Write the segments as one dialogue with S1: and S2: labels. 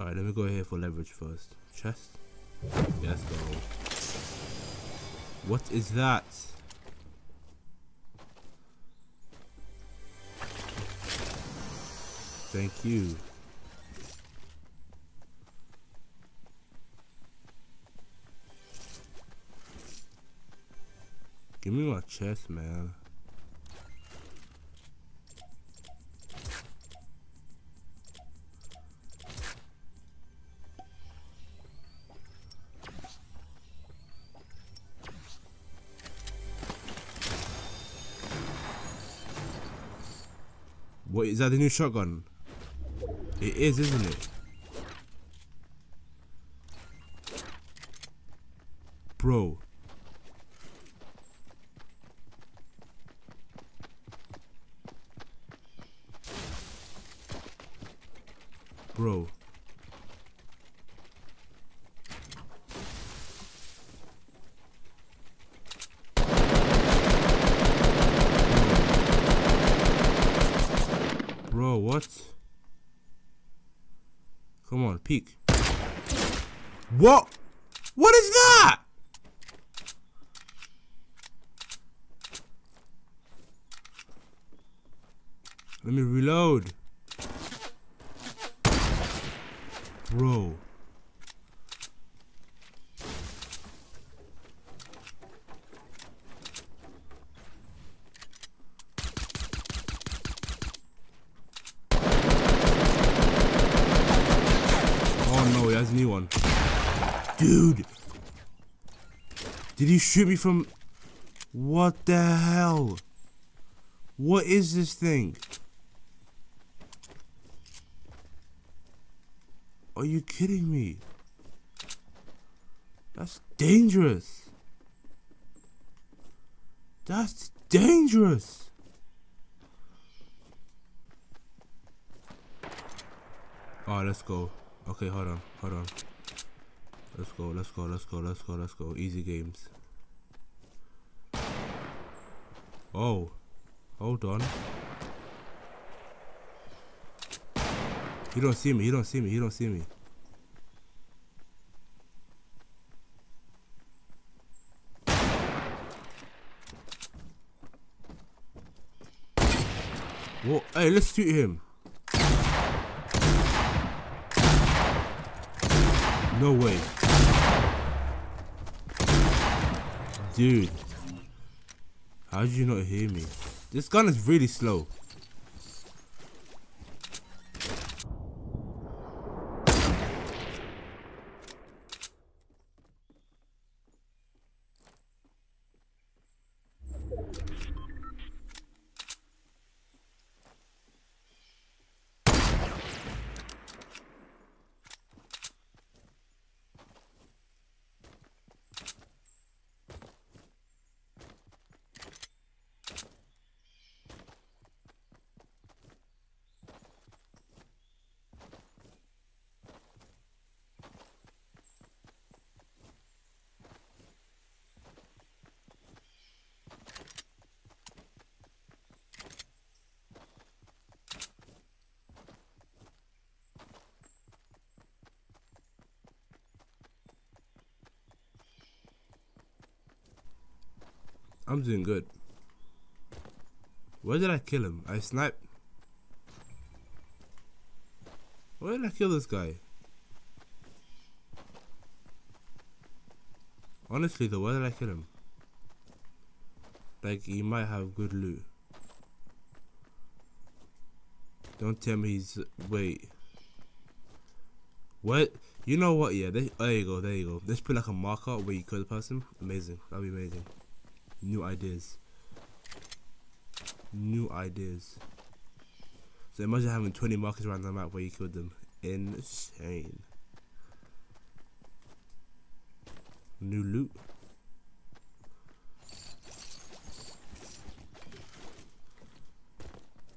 S1: Alright, let me go here for leverage first. Chest. Yes, go. What is that? Thank you. Give me my chest, man. What is that the new shotgun? It is, isn't it? Bro. Bro what? Come on, peek. What? What is that? Let me reload. Bro. A new one. Dude. Did he shoot me from... What the hell? What is this thing? Are you kidding me? That's dangerous. That's dangerous. Alright, let's go. Okay, hold on, hold on. Let's go, let's go, let's go, let's go, let's go. Easy games. Oh, hold on. He don't see me, he don't see me, he don't see me. Whoa, hey, let's shoot him. No way. Dude. How did you not hear me? This gun is really slow. I'm doing good. Where did I kill him? I sniped. Where did I kill this guy? Honestly though, where did I kill him? Like, he might have good loot. Don't tell me he's... Wait. What? You know what? Yeah, there, there you go, there you go. Let's put like a marker where you kill the person. Amazing. That'd be amazing. New ideas. New ideas. So imagine having 20 markers around the map where you killed them. Insane. New loot.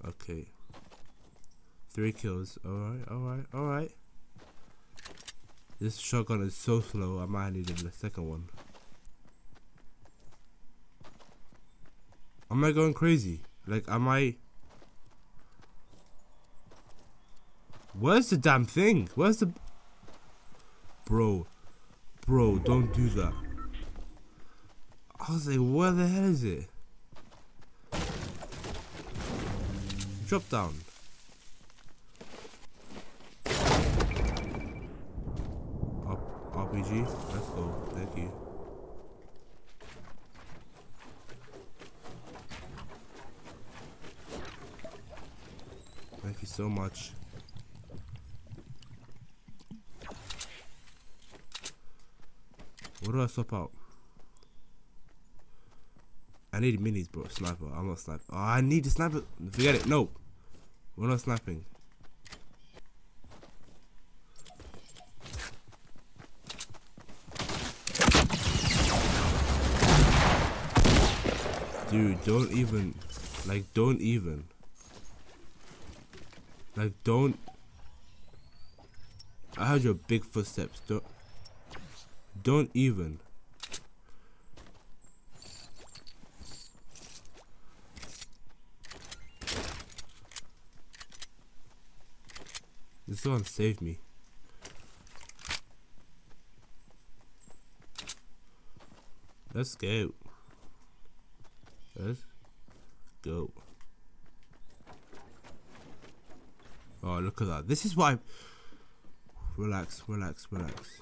S1: Okay. Three kills. Alright, alright, alright. This shotgun is so slow, I might need a second one. Am I going crazy? Like, am I... Where's the damn thing? Where's the... Bro. Bro, don't do that. I was like, where the hell is it? Drop down. RPG, let's go. Thank you. So much. What do I swap out? I need minis, bro. Sniper. I'm not sniping. Oh, I need the sniper. Forget it. No. We're not sniping. Dude, don't even. Like, don't even. Like, don't. I heard your big footsteps. Don't. Don't even. This one saved me. Let's go. Let's go. Oh, look at that. This is why. Relax, relax, relax.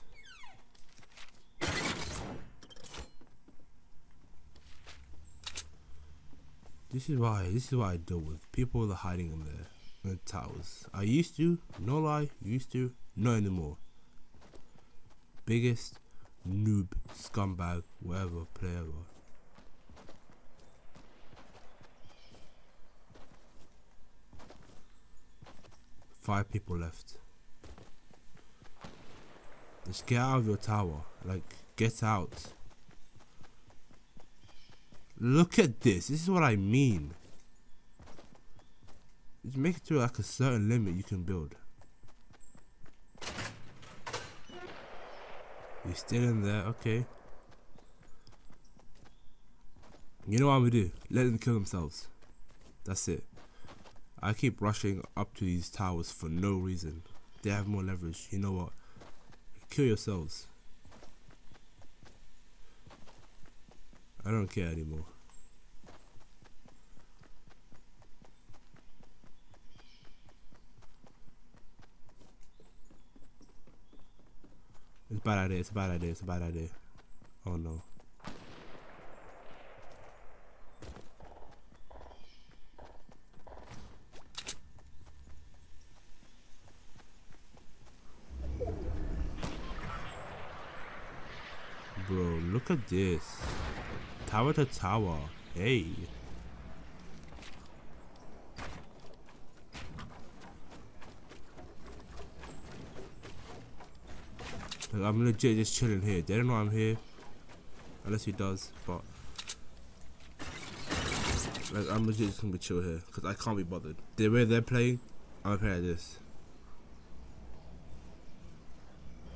S1: This is why. This is why I deal with people that are hiding in there the towers. I used to, no lie, used to, not anymore. Biggest noob, scumbag, whatever, player Five people left. Just get out of your tower. Like, get out. Look at this. This is what I mean. Just make it to like a certain limit you can build. You're still in there, okay. You know what I'm gonna do? Let them kill themselves. That's it. I keep rushing up to these towers for no reason. They have more leverage. You know what? Kill yourselves. I don't care anymore. It's a bad idea. It's a bad idea. It's a bad idea. Oh no. Bro, look at this. Tower to tower. Hey. Like, I'm legit just chilling here. They don't know I'm here. Unless he does, but... Like, I'm legit just gonna be chill here. Because I can't be bothered. The way they're playing, I'm gonna play like this.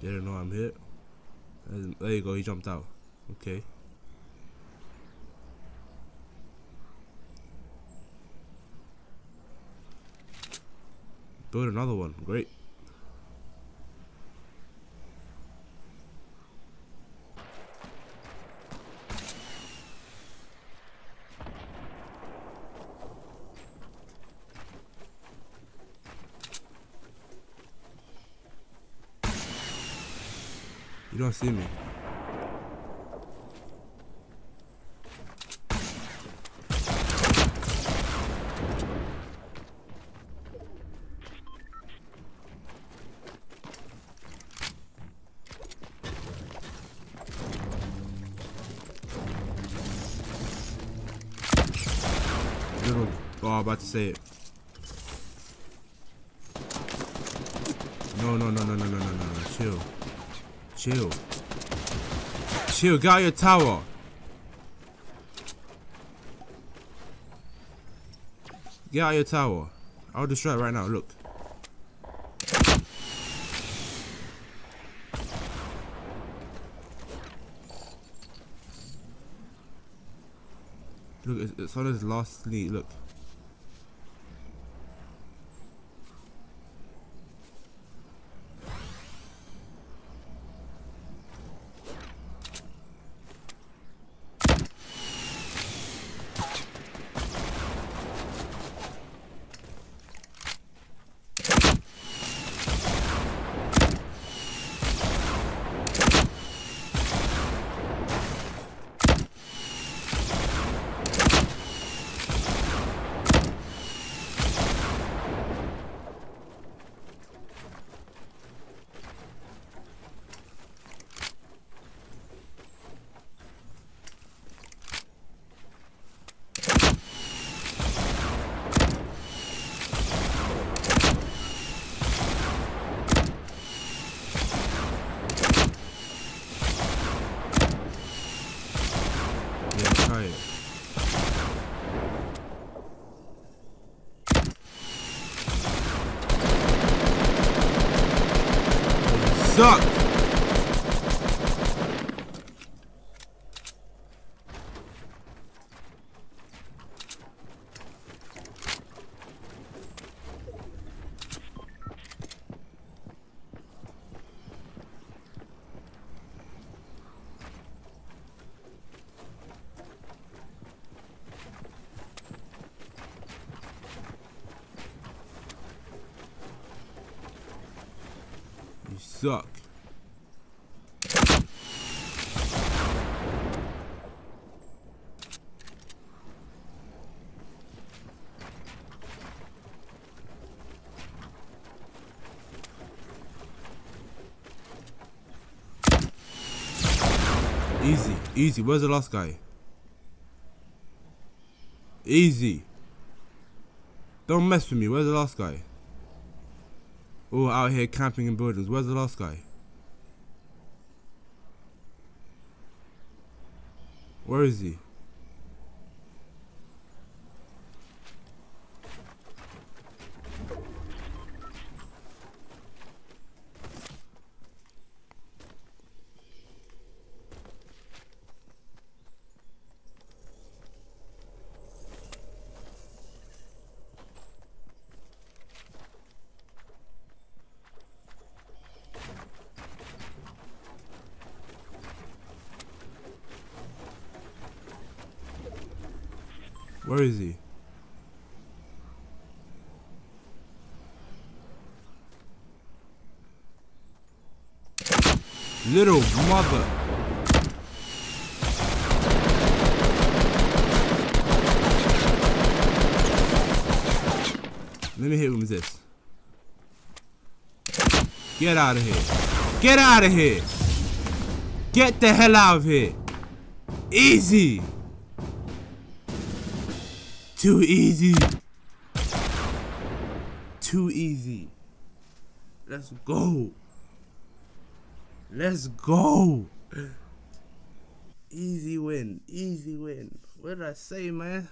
S1: They don't know I'm here. There you go, he jumped out. Okay. Build another one. Great. You don't see me. Oh, about to say it. No, no, no, no, no, no, no, no, Chill. Chill. Chill, get out your tower. Get out your tower. I'll destroy it right now, look. Look, it's, it's on his last lead, look. Suck. You suck. Easy, easy. Where's the last guy? Easy. Don't mess with me. Where's the last guy? Oh, out here camping in buildings. Where's the last guy? Where is he? Where is he? Little mother. Let me hit him with this. Get out of here. Get out of here. Get the hell out of here. Easy. Too easy. Too easy. Let's go. Let's go. Easy win. Easy win. What did I say, man?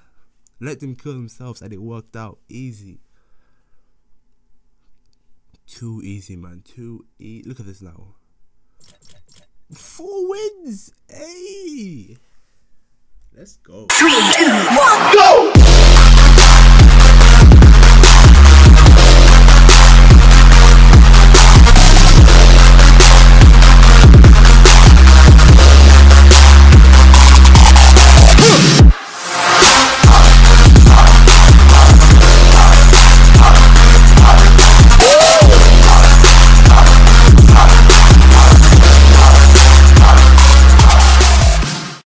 S1: Let them kill themselves and it worked out. Easy. Too easy, man. Too easy. Look at this now. Four wins. Hey. Let's go.
S2: Three, two, one, go!